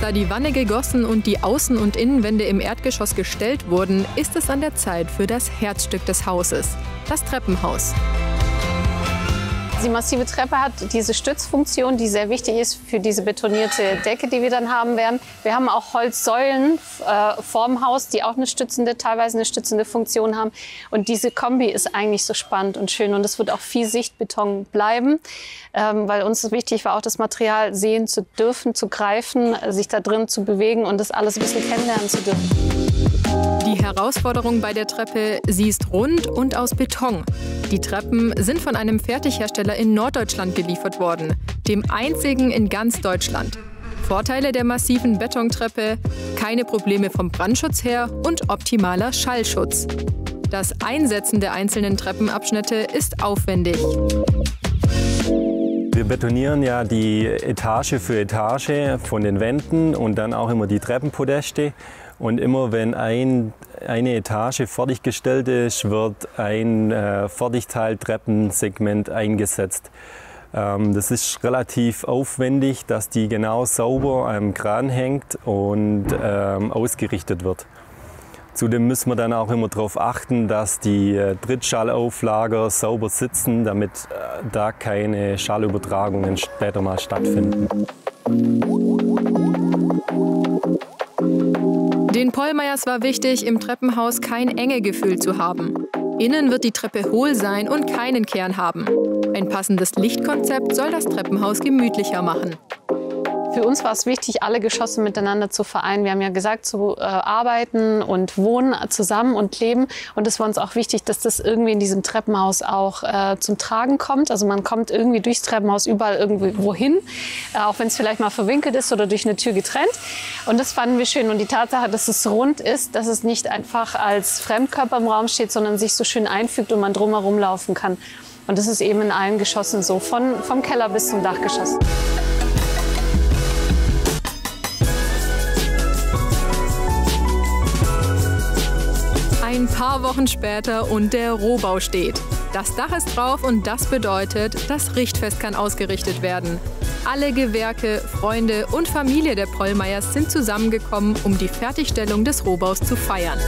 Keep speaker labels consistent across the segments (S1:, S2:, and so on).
S1: Da die Wanne gegossen und die Außen- und Innenwände im Erdgeschoss gestellt wurden, ist es an der Zeit für das Herzstück des Hauses, das Treppenhaus.
S2: Die massive Treppe hat diese Stützfunktion, die sehr wichtig ist für diese betonierte Decke, die wir dann haben werden. Wir haben auch Holzsäulen äh, vorm Haus, die auch eine stützende, teilweise eine stützende Funktion haben. Und diese Kombi ist eigentlich so spannend und schön. Und es wird auch viel Sichtbeton bleiben, ähm, weil uns wichtig war, auch das Material sehen zu dürfen, zu greifen, sich da drin zu bewegen und das alles ein bisschen kennenlernen zu dürfen.
S1: Herausforderung bei der Treppe, sie ist rund und aus Beton. Die Treppen sind von einem Fertighersteller in Norddeutschland geliefert worden, dem einzigen in ganz Deutschland. Vorteile der massiven Betontreppe, keine Probleme vom Brandschutz her und optimaler Schallschutz. Das Einsetzen der einzelnen Treppenabschnitte ist aufwendig.
S3: Wir betonieren ja die Etage für Etage von den Wänden und dann auch immer die Treppenpodeste. Und immer wenn ein, eine Etage fertiggestellt ist, wird ein äh, Fertigteil-Treppensegment eingesetzt. Ähm, das ist relativ aufwendig, dass die genau sauber am Kran hängt und ähm, ausgerichtet wird. Zudem müssen wir dann auch immer darauf achten, dass die äh, Drittschallauflager sauber sitzen, damit äh, da keine Schallübertragungen später mal stattfinden.
S1: Den Pollmeyers war wichtig, im Treppenhaus kein Engegefühl zu haben. Innen wird die Treppe hohl sein und keinen Kern haben. Ein passendes Lichtkonzept soll das Treppenhaus gemütlicher machen.
S2: Für uns war es wichtig, alle Geschosse miteinander zu vereinen. Wir haben ja gesagt, zu äh, arbeiten und wohnen zusammen und leben. Und es war uns auch wichtig, dass das irgendwie in diesem Treppenhaus auch äh, zum Tragen kommt. Also man kommt irgendwie durchs Treppenhaus überall irgendwo hin, äh, auch wenn es vielleicht mal verwinkelt ist oder durch eine Tür getrennt. Und das fanden wir schön. Und die Tatsache, dass es rund ist, dass es nicht einfach als Fremdkörper im Raum steht, sondern sich so schön einfügt und man drumherum laufen kann. Und das ist eben in allen Geschossen so, von, vom Keller bis zum Dachgeschoss.
S1: Ein paar Wochen später und der Rohbau steht. Das Dach ist drauf und das bedeutet, das Richtfest kann ausgerichtet werden. Alle Gewerke, Freunde und Familie der Pollmeyers sind zusammengekommen, um die Fertigstellung des Rohbaus zu feiern.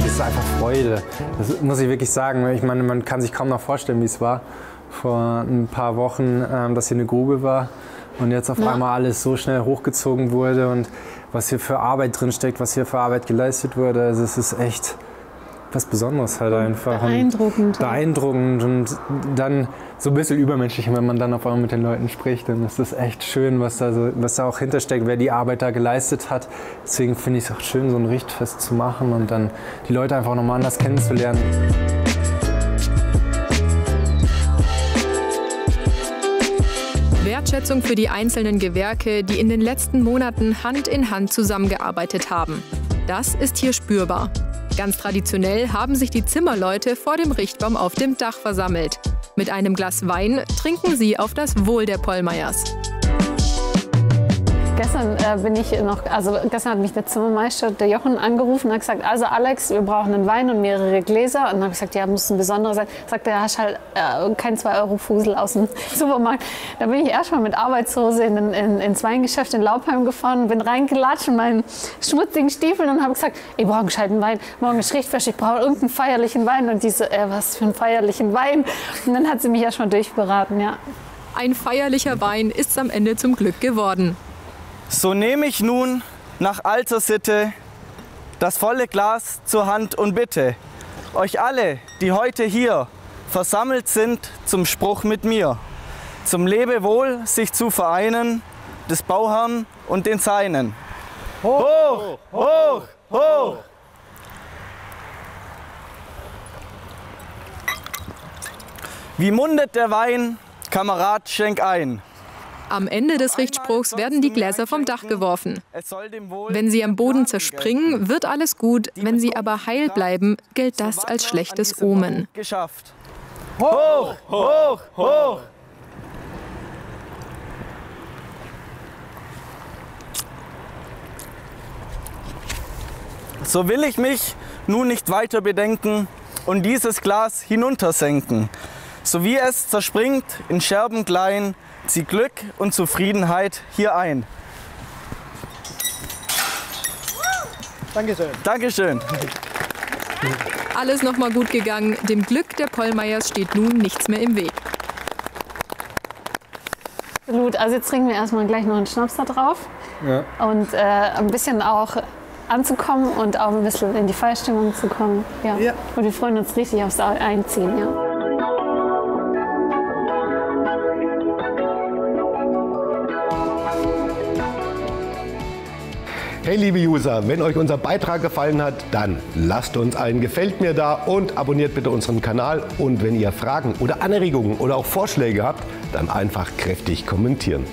S4: Es ist einfach Freude. Das muss ich wirklich sagen. Ich meine, man kann sich kaum noch vorstellen, wie es war vor ein paar Wochen, ähm, dass hier eine Grube war und jetzt auf ja. einmal alles so schnell hochgezogen wurde und was hier für Arbeit drinsteckt, was hier für Arbeit geleistet wurde. Also es ist echt was Besonderes halt einfach.
S2: Beeindruckend.
S4: Und beeindruckend und dann so ein bisschen übermenschlich, wenn man dann auf einmal mit den Leuten spricht. Dann ist das echt schön, was da, so, was da auch hintersteckt, wer die Arbeit da geleistet hat. Deswegen finde ich es auch schön, so ein Richtfest zu machen und dann die Leute einfach nochmal anders kennenzulernen.
S1: Wertschätzung für die einzelnen Gewerke, die in den letzten Monaten Hand in Hand zusammengearbeitet haben. Das ist hier spürbar. Ganz traditionell haben sich die Zimmerleute vor dem Richtbaum auf dem Dach versammelt. Mit einem Glas Wein trinken sie auf das Wohl der Pollmeyers.
S2: Gestern äh, bin ich noch, also gestern hat mich der Zimmermeister, der Jochen, angerufen und hat gesagt, also Alex, wir brauchen einen Wein und mehrere Gläser. Und dann habe ich gesagt, ja, muss ein besonderer sein. Sagt er, hast halt äh, kein 2-Euro-Fusel aus dem Supermarkt. Da bin ich erstmal mit Arbeitshose in, in, ins Weingeschäft in Laubheim gefahren, bin reingelatscht in meinen schmutzigen Stiefeln und habe gesagt, ich brauche einen gescheiten Wein. Morgen ist Richtfest, ich brauche irgendeinen feierlichen Wein. Und diese, äh, was für einen feierlichen Wein? Und dann hat sie mich erstmal durchberaten, ja.
S1: Ein feierlicher Wein ist am Ende zum Glück geworden.
S5: So nehme ich nun nach alter Sitte das volle Glas zur Hand und bitte euch alle, die heute hier versammelt sind, zum Spruch mit mir, zum Lebewohl sich zu vereinen, des Bauherrn und den Seinen. Hoch, hoch, hoch! Wie mundet der Wein, Kamerad, schenk ein.
S1: Am Ende des Richtspruchs werden die Gläser vom Dach geworfen. Wenn sie am Boden zerspringen, wird alles gut. Wenn sie aber heil bleiben, gilt das als schlechtes Omen.
S5: Hoch, hoch, hoch! So will ich mich nun nicht weiter bedenken und dieses Glas hinuntersenken So wie es zerspringt in Scherben klein, zieht Glück und Zufriedenheit hier ein.
S6: Dankeschön.
S5: Dankeschön.
S1: Alles nochmal gut gegangen. Dem Glück der Pollmeyers steht nun nichts mehr im Weg.
S2: Absolut. Also jetzt trinken wir erstmal gleich noch einen Schnaps da drauf.
S4: Ja.
S2: Und äh, ein bisschen auch anzukommen und auch ein bisschen in die Feierstimmung zu kommen. Ja.
S6: Ja.
S2: Und wir freuen uns richtig aufs Einziehen. Ja.
S7: Hey liebe User, wenn euch unser Beitrag gefallen hat, dann lasst uns ein Gefällt mir da und abonniert bitte unseren Kanal. Und wenn ihr Fragen oder Anregungen oder auch Vorschläge habt, dann einfach kräftig kommentieren.